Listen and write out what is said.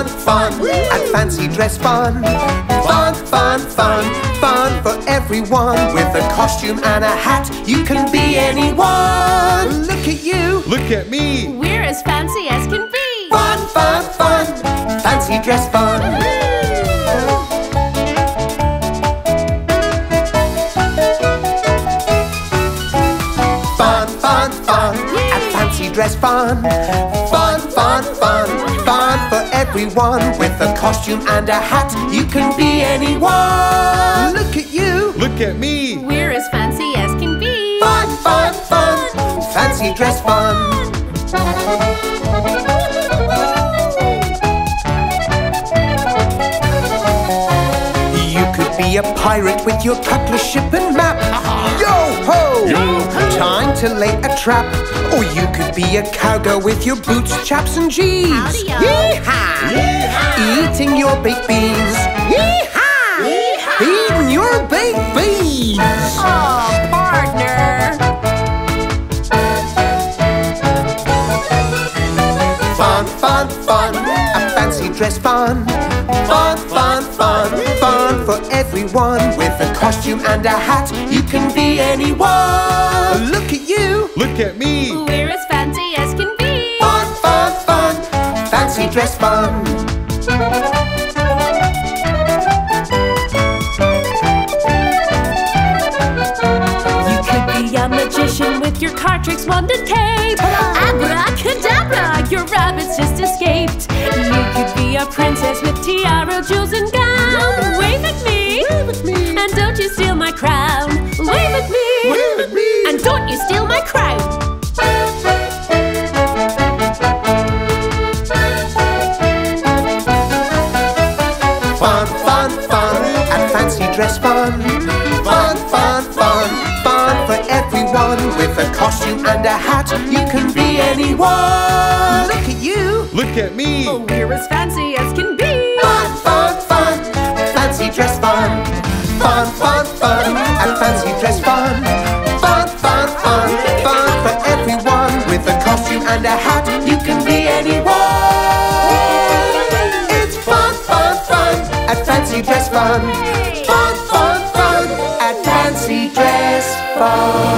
Fun, fun, fun at fancy dress fun. Fun, fun, fun, fun for everyone. With a costume and a hat, you can be anyone. Look at you. Look at me. We're as fancy as can be. Fun, fun, fun, fancy dress fun. Fun, fun, fun at fancy dress fun. Fun, fun, fun, fun for everyone. With a costume and a hat, you can be anyone. Look at you. Look at me. We're as fancy as can be. Fun, fun, fun, fancy dress fun. You could be a pirate with your cutlass, ship and map. Yo ho! Yo-ho! Time to lay a trap. Or you could be a cowgirl with your boots, chaps, and jeans. Howdy-o. Yeehaw! Eating your baked beans. Yeehaw! Eating your baked beans. Oh, partner. Fun, fun, fun, a fancy dress fun. Fun, fun, fun, fun for everyone. With a costume and a hat, you can be anyone. Look at you. Look at me. We're as fancy as can be. Fun, fun, fun, fancy dress fun. You could be a magician with your card tricks, wand and cape. Abracadabra, your rabbit's just escaped. You could be a princess with tiara, jewels, and gown. Wave at me. And don't you steal my crown. Fun, fun, and fancy dress fun. Fun, fun, fun, fun for everyone. With a costume and a hat, you can be anyone. Look at you. Look at me. Oh, We're as fancy as can be. Fun, fun, fun, fancy dress fun. Fun, fun, fun, and fancy dress fun. Fun, fun, fun, fun for everyone. With a costume and a hat, at Fancy Dress Fun. Fun, fun, fun at Fancy Dress Fun.